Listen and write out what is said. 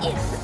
Yes.